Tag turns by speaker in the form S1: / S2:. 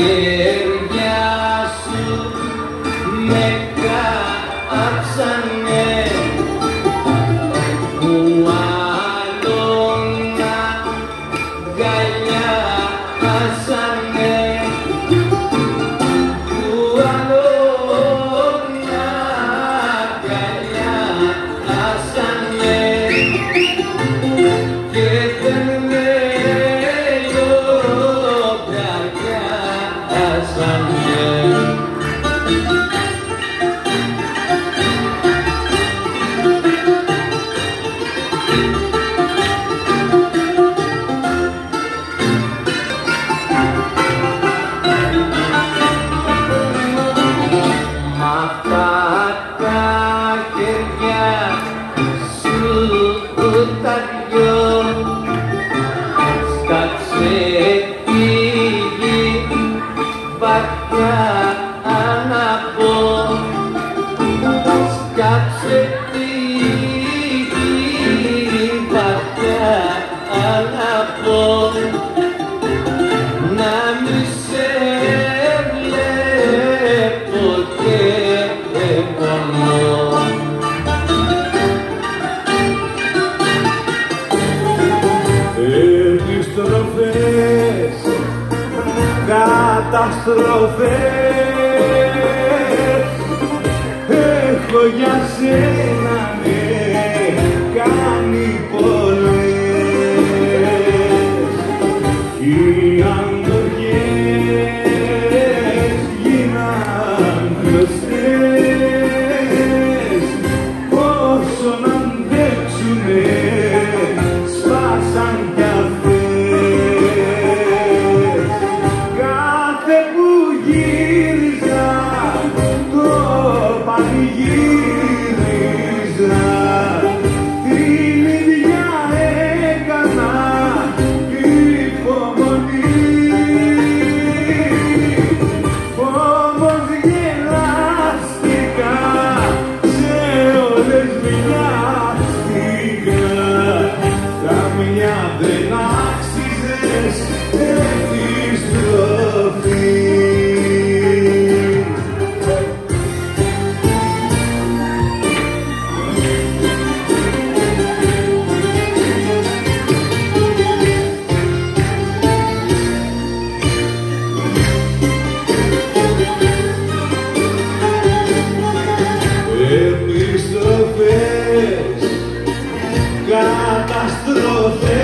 S1: χέρια σου με λιθαριό στα ξεφύγει βαθιά
S2: στροφές έχω για σένα you. καταστροφές